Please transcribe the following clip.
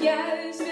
juist